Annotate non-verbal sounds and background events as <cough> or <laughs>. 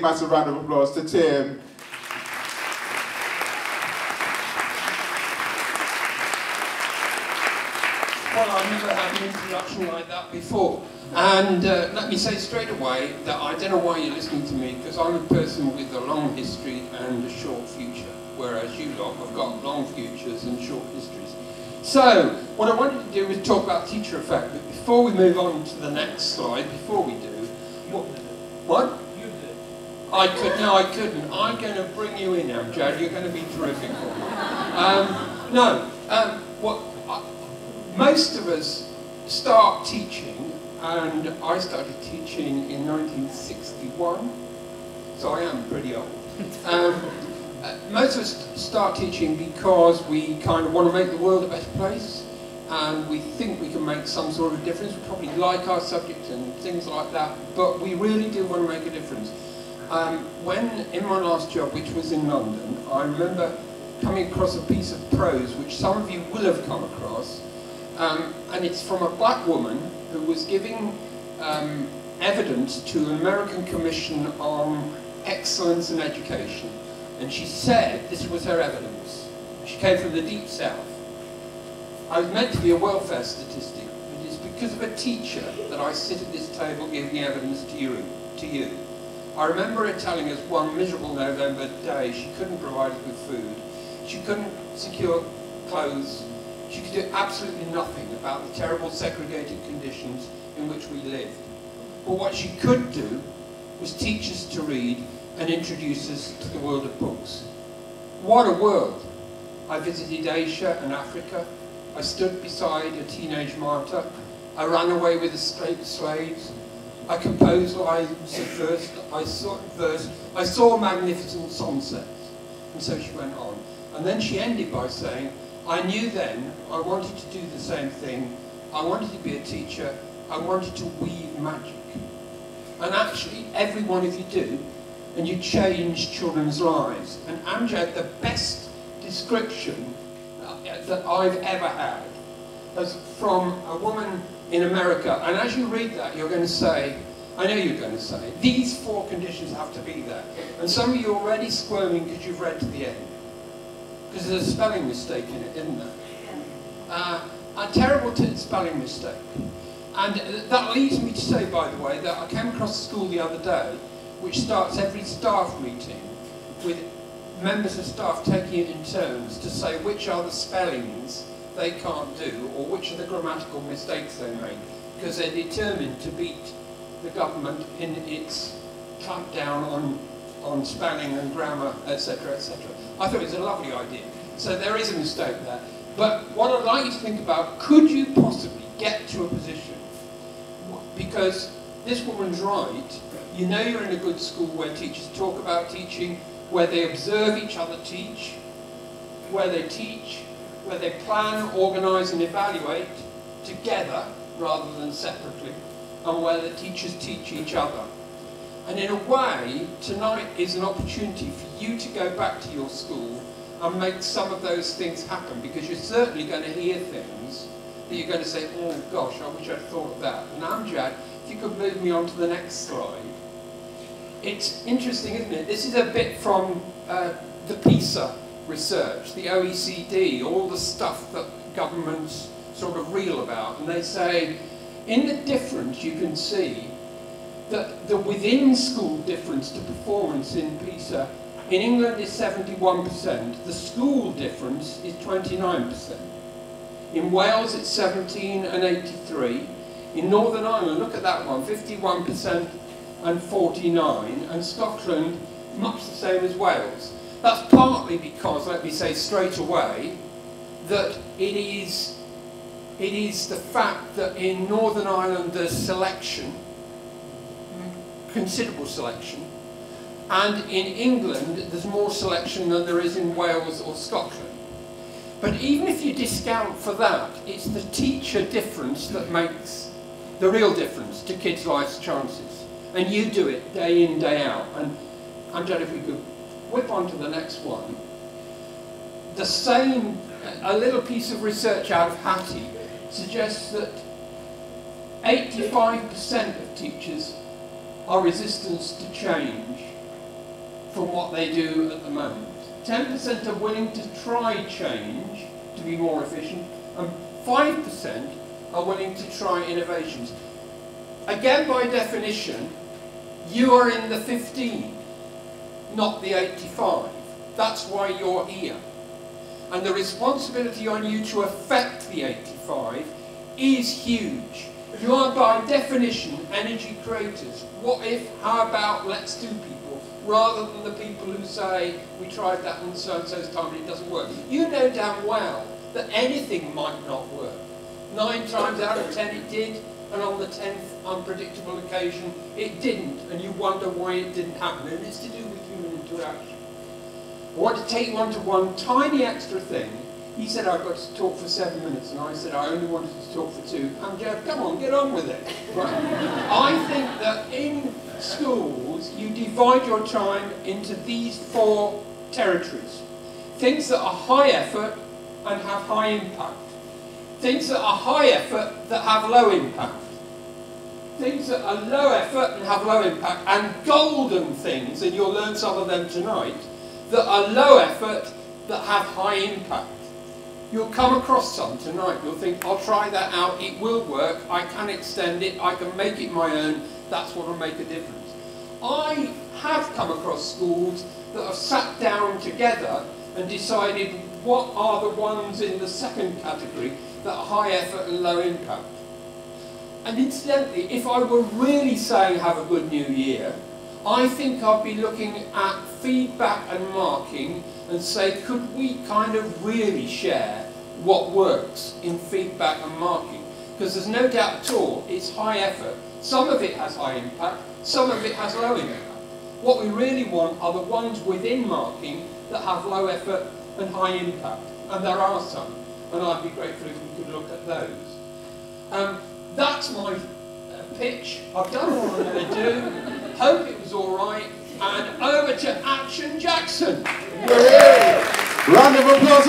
Massive round of applause to Tim. Well, I've never had an introduction like that before. And uh, let me say straight away that I don't know why you're listening to me, because I'm a person with a long history and a short future, whereas you lot have got long futures and short histories. So, what I wanted to do was talk about teacher effect, but before we move on to the next slide, before we do, what? what? I could, no, I couldn't. I'm going to bring you in, Amjad. You're going to be terrific for me. Um, no, um, what, most of us start teaching, and I started teaching in 1961, so I am pretty old. <laughs> Um, uh, most of us start teaching because we kind of want to make the world a better place, and we think we can make some sort of difference. We probably like our subject and things like that, but we really do want to make a difference. Um, when, in my last job, which was in London, I remember coming across a piece of prose, which some of you will have come across, um, and it's from a black woman who was giving um, evidence to an American Commission on Excellence in Education. And she said this was her evidence. She came from the Deep South. I was meant to be a welfare statistic. but It is because of a teacher that I sit at this table giving evidence to you. To you. I remember her telling us one miserable November day she couldn't provide us with food. She couldn't secure clothes. She could do absolutely nothing about the terrible segregated conditions in which we lived. But what she could do was teach us to read and introduce us to the world of books. What a world! I visited Asia and Africa. I stood beside a teenage martyr. I ran away with escaped slaves. I composed lines of verse, I saw, verse, I saw magnificent sunsets. And so she went on. And then she ended by saying, I knew then I wanted to do the same thing. I wanted to be a teacher. I wanted to weave magic. And actually, every one of you do, and you change children's lives. And Amjad, the best description that I've ever had, was from a woman in America. And as you read that, you're going to say, I know you're going to say, these four conditions have to be there. And some of you are already squirming because you've read to the end. Because there's a spelling mistake in it, isn't there? Uh, a terrible spelling mistake. And that leads me to say, by the way, that I came across a school the other day which starts every staff meeting with members of staff taking it in turns to say which are the spellings they can't do or which are the grammatical mistakes they make because they're determined to beat the government in its clampdown on, on spelling and grammar, etc., etc. I thought it was a lovely idea. So there is a mistake there. But what I'd like you to think about, could you possibly get to a position, because this woman's right, you know you're in a good school where teachers talk about teaching, where they observe each other teach, where they teach, where they plan, organise and evaluate together rather than separately, and where the teachers teach each other. And in a way, tonight is an opportunity for you to go back to your school and make some of those things happen, because you're certainly going to hear things that you're going to say, oh gosh, I wish I'd thought of that. And Amjad, if you could move me on to the next slide. It's interesting, isn't it? This is a bit from uh, the PISA research, the OECD, all the stuff that governments sort of reel about. And they say, in the difference you can see that the within school difference to performance in PISA in England is 71%, the school difference is 29%. In Wales it's 17 and 83. In Northern Ireland, look at that one, 51% and 49, and Scotland much the same as Wales. That's partly because, let me say straight away, that it is, it is the fact that in Northern Ireland there's selection, considerable selection, and in England there's more selection than there is in Wales or Scotland. But even if you discount for that, it's the teacher difference that makes the real difference to kids' life's chances. And you do it day in, day out. And I'm glad if we could whip on to the next one. the same, a little piece of research out of Hattie suggests that 85% of teachers are resistant to change from what they do at the moment. 10% are willing to try change to be more efficient, and 5% are willing to try innovations. Again, by definition, you are in the 15, not the 85. That's why you're here. And the responsibility on you to affect the 85 is huge. You are by definition energy creators. What if, how about, let's do people, rather than the people who say, we tried that in so-and-so's time and it doesn't work. You know damn well that anything might not work. Nine times out of ten it did, and on the tenth unpredictable occasion it didn't, and you wonder why it didn't happen, and it's to do with human interaction. I want to take you on to one tiny extra thing. He said I've got to talk for seven minutes, and I said I only wanted to talk for two. And Jeff, come on, get on with it. Right. I think that in schools, you divide your time into these four territories. Things that are high effort and have high impact. Things that are high effort that have low impact. Things that are low effort and have low impact. And golden things, and you'll learn some of them tonight, that are low effort that have high impact. You'll come across some tonight. You'll think, I'll try that out. It will work. I can extend it. I can make it my own. That's what will make a difference. I have come across schools that have sat down together and decided what are the ones in the second category that are high effort and low impact. And incidentally, if I were really saying have a good new year, I think I'd be looking at feedback and marking and say, could we kind of really share what works in feedback and marking? Because there's no doubt at all, it's high effort. Some of it has high impact, some of it has low impact. What we really want are the ones within marking that have low effort and high impact. And there are some and I'd be grateful if we could look at those. Um, that's my uh, pitch. I've done all I'm going to do. Hope it was all right. And over to Action Jackson. Round of applause